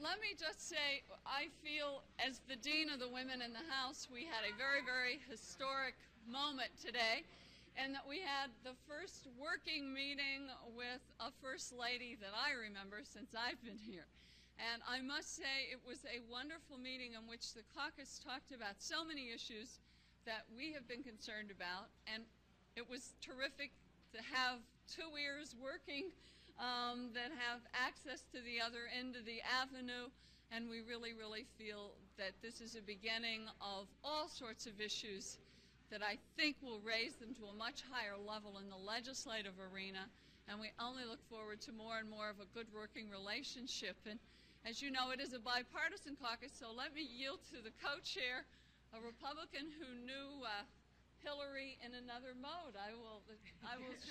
let me just say, I feel as the Dean of the Women in the House, we had a very, very historic moment today, and that we had the first working meeting with a First Lady that I remember since I've been here. And I must say, it was a wonderful meeting in which the caucus talked about so many issues that we have been concerned about, and it was terrific to have two ears working um, that have access to the other end of the avenue. And we really, really feel that this is a beginning of all sorts of issues that I think will raise them to a much higher level in the legislative arena. And we only look forward to more and more of a good working relationship. And as you know, it is a bipartisan caucus, so let me yield to the co chair, a Republican who knew uh, Hillary in another mode. I will. I will